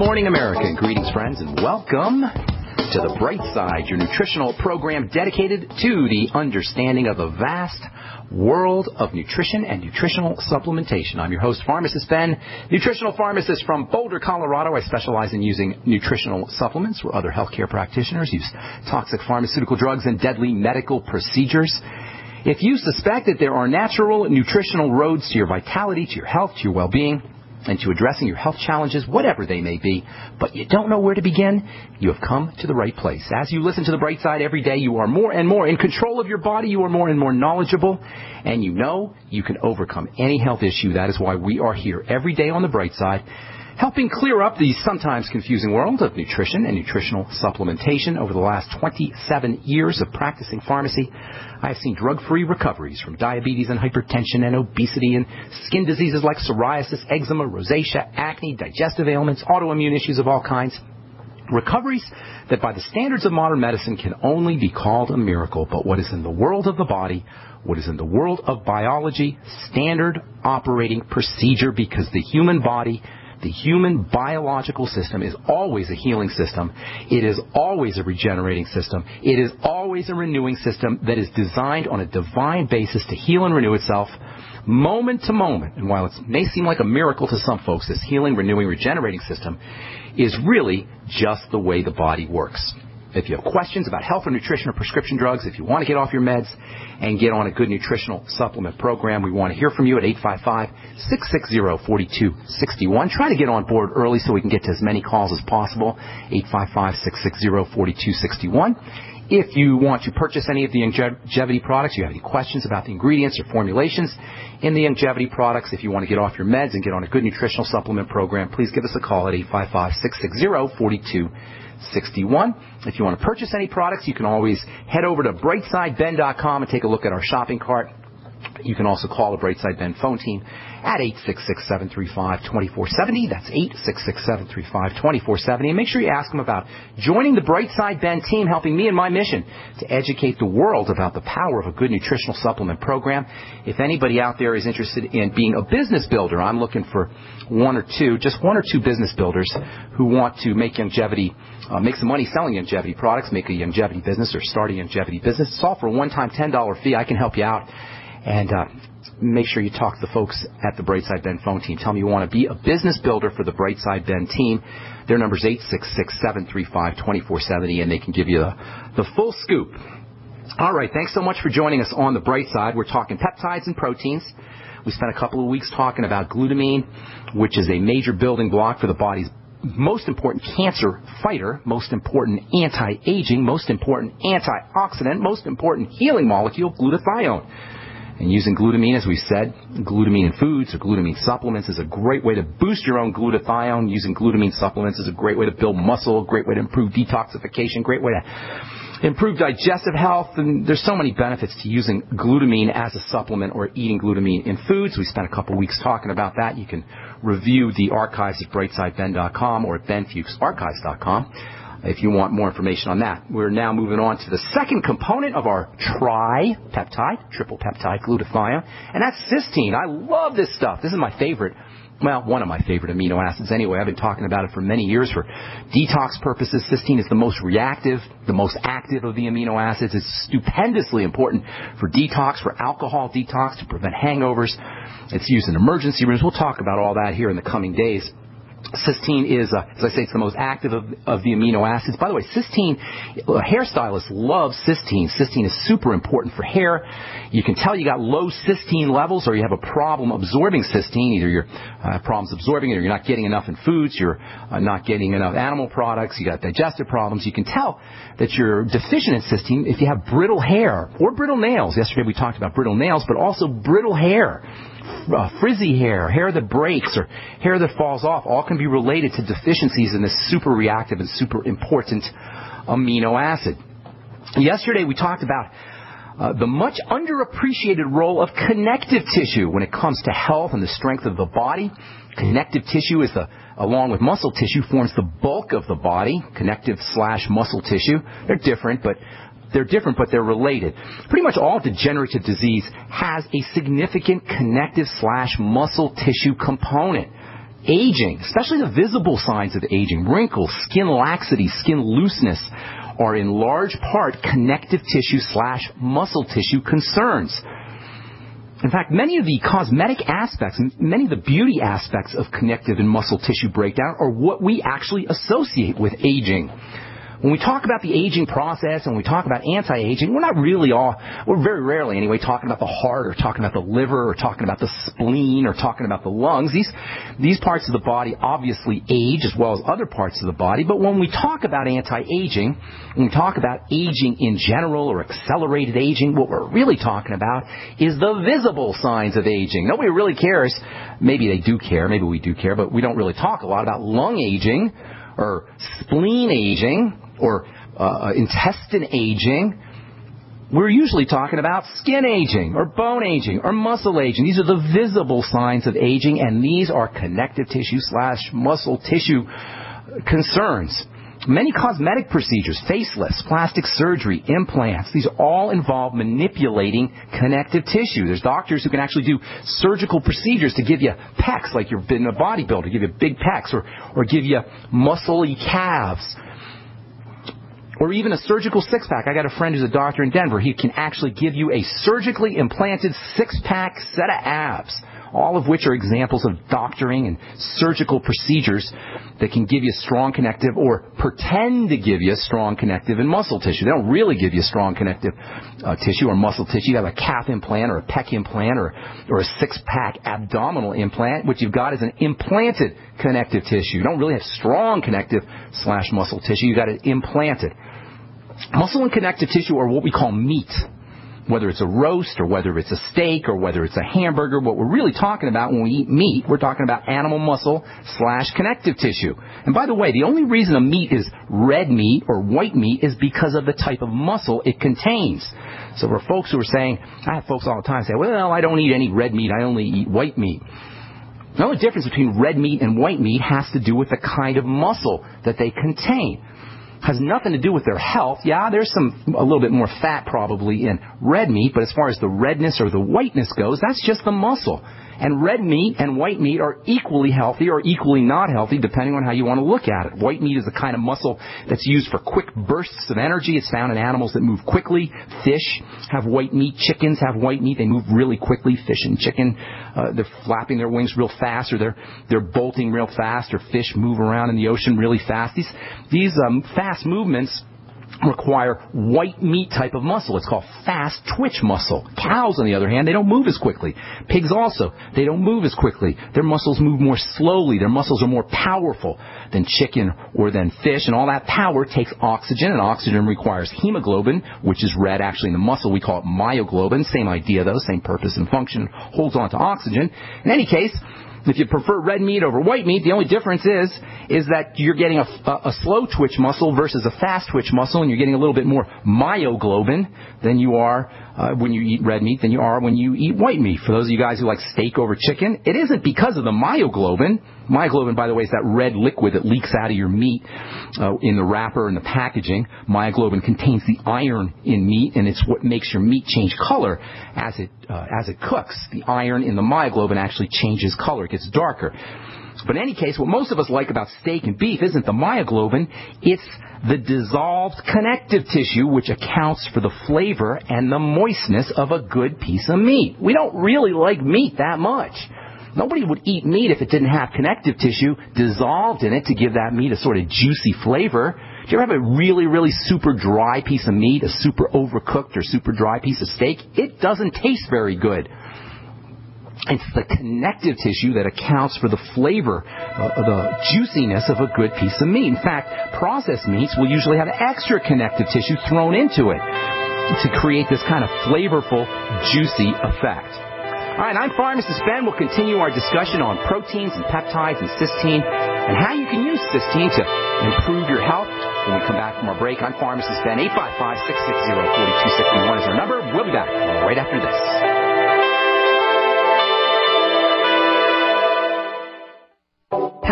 morning, America. Greetings, friends, and welcome to the Bright Side, your nutritional program dedicated to the understanding of the vast world of nutrition and nutritional supplementation. I'm your host, Pharmacist Ben, nutritional pharmacist from Boulder, Colorado. I specialize in using nutritional supplements where other healthcare practitioners use toxic pharmaceutical drugs and deadly medical procedures. If you suspect that there are natural nutritional roads to your vitality, to your health, to your well-being, and to addressing your health challenges, whatever they may be, but you don't know where to begin, you have come to the right place. As you listen to the bright side every day, you are more and more in control of your body, you are more and more knowledgeable, and you know you can overcome any health issue. That is why we are here every day on the bright side helping clear up the sometimes confusing world of nutrition and nutritional supplementation. Over the last 27 years of practicing pharmacy, I have seen drug-free recoveries from diabetes and hypertension and obesity and skin diseases like psoriasis, eczema, rosacea, acne, digestive ailments, autoimmune issues of all kinds. Recoveries that by the standards of modern medicine can only be called a miracle, but what is in the world of the body, what is in the world of biology, standard operating procedure because the human body the human biological system is always a healing system. It is always a regenerating system. It is always a renewing system that is designed on a divine basis to heal and renew itself moment to moment. And while it may seem like a miracle to some folks, this healing, renewing, regenerating system is really just the way the body works. If you have questions about health or nutrition or prescription drugs, if you want to get off your meds and get on a good nutritional supplement program, we want to hear from you at 855-660-4261. Try to get on board early so we can get to as many calls as possible. 855-660-4261. If you want to purchase any of the Youngevity products, you have any questions about the ingredients or formulations in the Youngevity products, if you want to get off your meds and get on a good nutritional supplement program, please give us a call at 855 660 4261. 61. If you want to purchase any products, you can always head over to brightsideben.com and take a look at our shopping cart. You can also call the Brightside Ben phone team at 866-735-2470. That's 866-735-2470. And make sure you ask them about joining the Brightside Ben team, helping me in my mission to educate the world about the power of a good nutritional supplement program. If anybody out there is interested in being a business builder, I'm looking for one or two, just one or two business builders who want to make Youngevity uh, make some money selling Youngevity products, make a Youngevity business or start a Youngevity business. It's all for a one-time $10 fee. I can help you out. And uh, make sure you talk to the folks at the Brightside Ben phone team. Tell them you want to be a business builder for the Brightside Ben team. Their number is 866-735-2470, and they can give you the, the full scoop. All right, thanks so much for joining us on the bright side. We're talking peptides and proteins. We spent a couple of weeks talking about glutamine, which is a major building block for the body's most important cancer fighter, most important anti-aging, most important antioxidant, most important healing molecule, glutathione. And using glutamine, as we said, glutamine in foods or glutamine supplements is a great way to boost your own glutathione. Using glutamine supplements is a great way to build muscle, great way to improve detoxification, great way to improve digestive health. And there's so many benefits to using glutamine as a supplement or eating glutamine in foods. We spent a couple weeks talking about that. You can review the archives at brightsideben.com or at benfuchsarchives.com if you want more information on that. We're now moving on to the second component of our tri-peptide, triple peptide glutathione, and that's cysteine. I love this stuff. This is my favorite well, one of my favorite amino acids anyway. I've been talking about it for many years for detox purposes. Cysteine is the most reactive, the most active of the amino acids. It's stupendously important for detox, for alcohol detox, to prevent hangovers. It's used in emergency rooms. We'll talk about all that here in the coming days. Cysteine is, uh, as I say, it's the most active of, of the amino acids. By the way, cysteine, uh, hairstylists love cysteine. Cysteine is super important for hair. You can tell you got low cysteine levels or you have a problem absorbing cysteine. Either you're uh, problems absorbing it or you're not getting enough in foods, you're uh, not getting enough animal products, you got digestive problems. You can tell that you're deficient in cysteine if you have brittle hair or brittle nails. Yesterday we talked about brittle nails, but also brittle hair uh, frizzy hair, hair that breaks, or hair that falls off, all can be related to deficiencies in this super reactive and super important amino acid. Yesterday we talked about uh, the much underappreciated role of connective tissue when it comes to health and the strength of the body. Connective tissue is the, along with muscle tissue, forms the bulk of the body. Connective slash muscle tissue. They're different, but they're different, but they're related. Pretty much all degenerative disease has a significant connective slash muscle tissue component. aging, especially the visible signs of aging, wrinkles, skin laxity, skin looseness, are in large part connective tissue slash muscle tissue concerns. In fact, many of the cosmetic aspects, many of the beauty aspects of connective and muscle tissue breakdown are what we actually associate with aging when we talk about the aging process and we talk about anti-aging, we're not really all, we're very rarely anyway talking about the heart or talking about the liver or talking about the spleen or talking about the lungs. These, these parts of the body obviously age as well as other parts of the body, but when we talk about anti-aging, when we talk about aging in general or accelerated aging, what we're really talking about is the visible signs of aging. Nobody really cares. Maybe they do care, maybe we do care, but we don't really talk a lot about lung aging or spleen aging or uh, uh, intestine aging, we're usually talking about skin aging or bone aging or muscle aging. These are the visible signs of aging, and these are connective tissue slash muscle tissue concerns. Many cosmetic procedures, facelifts, plastic surgery, implants, these all involve manipulating connective tissue. There's doctors who can actually do surgical procedures to give you pecs, like you've been a bodybuilder, give you big pecs, or, or give you muscly calves or even a surgical six pack. I got a friend who's a doctor in Denver. He can actually give you a surgically implanted six pack set of abs, all of which are examples of doctoring and surgical procedures that can give you strong connective or pretend to give you strong connective and muscle tissue. They don't really give you strong connective uh, tissue or muscle tissue. You have a calf implant or a pec implant or, or a six pack abdominal implant. What you've got is an implanted connective tissue. You don't really have strong connective slash muscle tissue. You've got it implanted. Muscle and connective tissue are what we call meat. Whether it's a roast or whether it's a steak or whether it's a hamburger, what we're really talking about when we eat meat, we're talking about animal muscle slash connective tissue. And by the way, the only reason a meat is red meat or white meat is because of the type of muscle it contains. So for folks who are saying, I have folks all the time say, well, I don't eat any red meat, I only eat white meat. The only difference between red meat and white meat has to do with the kind of muscle that they contain has nothing to do with their health. Yeah, there's some a little bit more fat probably in red meat, but as far as the redness or the whiteness goes, that's just the muscle. And red meat and white meat are equally healthy or equally not healthy, depending on how you want to look at it. White meat is the kind of muscle that's used for quick bursts of energy. It's found in animals that move quickly. Fish have white meat. Chickens have white meat. They move really quickly. Fish and chicken, uh, they're flapping their wings real fast, or they're they're bolting real fast, or fish move around in the ocean really fast. These these um, fast movements require white meat type of muscle. It's called fast twitch muscle. Cows, on the other hand, they don't move as quickly. Pigs also, they don't move as quickly. Their muscles move more slowly. Their muscles are more powerful than chicken or than fish, and all that power takes oxygen, and oxygen requires hemoglobin, which is red actually in the muscle. We call it myoglobin. Same idea though, same purpose and function. Holds on to oxygen. In any case, if you prefer red meat over white meat, the only difference is is that you're getting a, a, a, slow twitch muscle versus a fast twitch muscle, and you're getting a little bit more myoglobin than you are uh, when you eat red meat than you are when you eat white meat. For those of you guys who like steak over chicken, it isn't because of the myoglobin. Myoglobin, by the way, is that red liquid that leaks out of your meat uh, in the wrapper and the packaging. Myoglobin contains the iron in meat, and it's what makes your meat change color as it uh, as it cooks. The iron in the myoglobin actually changes color; it gets darker. But in any case, what most of us like about steak and beef isn't the myoglobin, it's the dissolved connective tissue which accounts for the flavor and the moistness of a good piece of meat. We don't really like meat that much. Nobody would eat meat if it didn't have connective tissue dissolved in it to give that meat a sort of juicy flavor. Do you ever have a really, really super dry piece of meat, a super overcooked or super dry piece of steak? It doesn't taste very good. It's the connective tissue that accounts for the flavor, uh, the juiciness of a good piece of meat. In fact, processed meats will usually have extra connective tissue thrown into it to create this kind of flavorful, juicy effect. All right, I'm Pharmacist Ben. We'll continue our discussion on proteins and peptides and cysteine and how you can use cysteine to improve your health. When we come back from our break, I'm Pharmacist Ben. 855-660-4261 is our number. We'll be back right after this.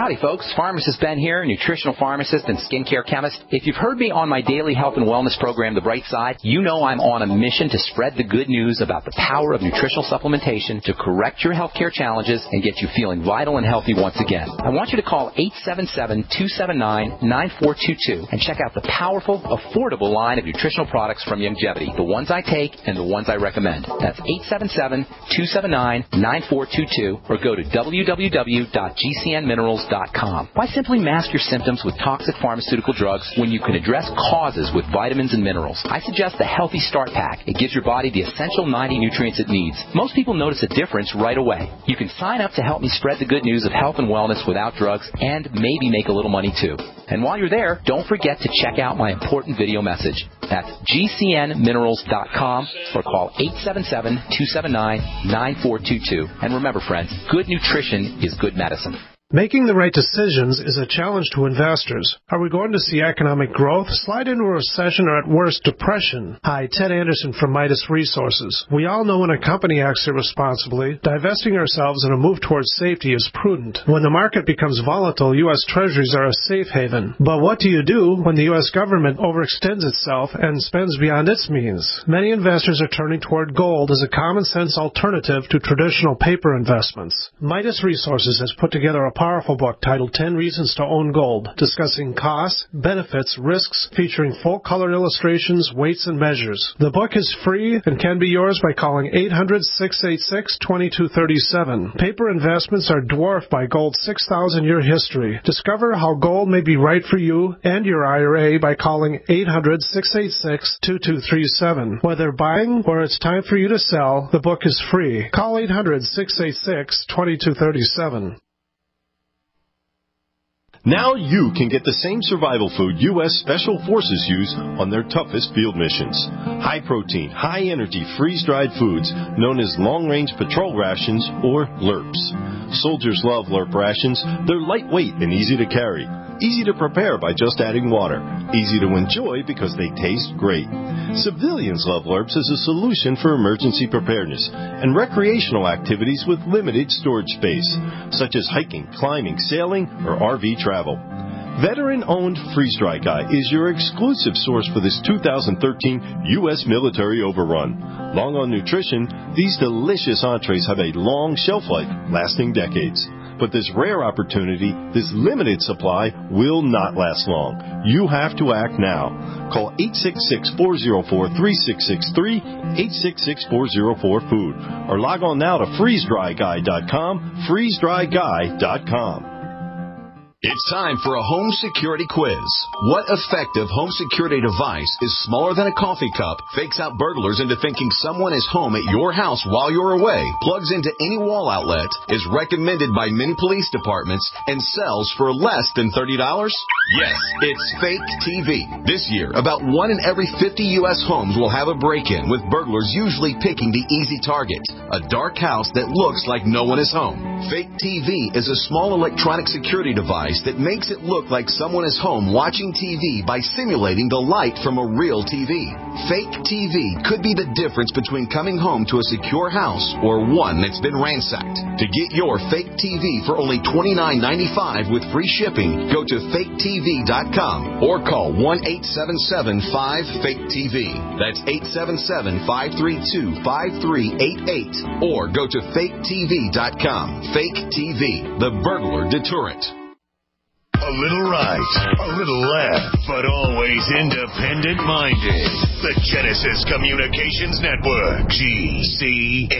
Howdy, folks. Pharmacist Ben here, nutritional pharmacist and skincare chemist. If you've heard me on my daily health and wellness program, The Bright Side, you know I'm on a mission to spread the good news about the power of nutritional supplementation to correct your healthcare challenges and get you feeling vital and healthy once again. I want you to call 877-279-9422 and check out the powerful, affordable line of nutritional products from Youngevity, the ones I take and the ones I recommend. That's 877-279-9422 or go to www.gcnminerals.com why simply mask your symptoms with toxic pharmaceutical drugs when you can address causes with vitamins and minerals? I suggest the Healthy Start Pack. It gives your body the essential 90 nutrients it needs. Most people notice a difference right away. You can sign up to help me spread the good news of health and wellness without drugs and maybe make a little money too. And while you're there, don't forget to check out my important video message. That's gcnminerals.com or call 877-279-9422. And remember friends, good nutrition is good medicine. Making the right decisions is a challenge to investors. Are we going to see economic growth, slide into a recession, or at worst, depression? Hi, Ted Anderson from Midas Resources. We all know when a company acts irresponsibly, divesting ourselves in a move towards safety is prudent. When the market becomes volatile, U.S. Treasuries are a safe haven. But what do you do when the U.S. government overextends itself and spends beyond its means? Many investors are turning toward gold as a common sense alternative to traditional paper investments. Midas Resources has put together a powerful book titled 10 Reasons to Own Gold, discussing costs, benefits, risks, featuring full color illustrations, weights, and measures. The book is free and can be yours by calling 800 686 2237. Paper investments are dwarfed by gold's 6,000 year history. Discover how gold may be right for you and your IRA by calling 800 686 2237. Whether buying or it's time for you to sell, the book is free. Call 800 686 2237. Now you can get the same survival food U.S. Special Forces use on their toughest field missions. High protein, high energy, freeze dried foods known as long range patrol rations or LRRPs. Soldiers love LRRP rations. They're lightweight and easy to carry. Easy to prepare by just adding water. Easy to enjoy because they taste great. Civilians love LRRPs as a solution for emergency preparedness and recreational activities with limited storage space, such as hiking, climbing, sailing, or RV travel. Veteran owned Freeze Dry Guy is your exclusive source for this 2013 U.S. military overrun. Long on nutrition, these delicious entrees have a long shelf life, lasting decades. But this rare opportunity, this limited supply, will not last long. You have to act now. Call 866-404-3663, 866-404-FOOD, or log on now to freezedryguy.com, freezedryguy.com. It's time for a home security quiz. What effective home security device is smaller than a coffee cup, fakes out burglars into thinking someone is home at your house while you're away, plugs into any wall outlet, is recommended by many police departments, and sells for less than $30? Yes, it's Fake TV. This year, about one in every 50 U.S. homes will have a break-in, with burglars usually picking the easy target, a dark house that looks like no one is home. Fake TV is a small electronic security device device that makes it look like someone is home watching TV by simulating the light from a real TV. Fake TV could be the difference between coming home to a secure house or one that's been ransacked. To get your fake TV for only $29.95 with free shipping, go to faketv.com or call 1-877-5-FAKE-TV. That's 877-532-5388 or go to faketv.com. Fake TV, the burglar deterrent. A little right, a little left, but always independent minded. The Genesis Communications Network, GCN.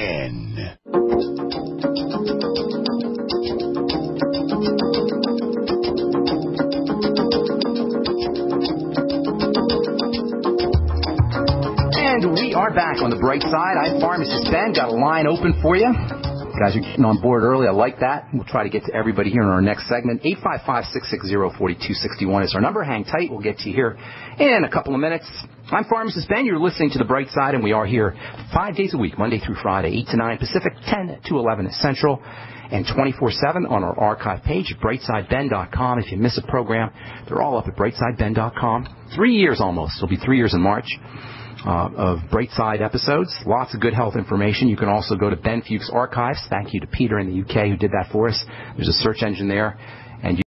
And we are back on the bright side. I'm Pharmacist Ben. Got a line open for you guys are getting on board early. I like that. We'll try to get to everybody here in our next segment. 855-660-4261 is our number. Hang tight. We'll get to you here in a couple of minutes. I'm Pharmacist Ben. You're listening to The Bright Side, and we are here five days a week, Monday through Friday, 8 to 9 Pacific, 10 to 11 Central, and 24-7 on our archive page at brightsideben.com. If you miss a program, they're all up at brightsideben.com. Three years almost. It'll be three years in March uh, of Brightside episodes. Lots of good health information. You can also go to Ben Fuchs Archives. Thank you to Peter in the UK who did that for us. There's a search engine there. and you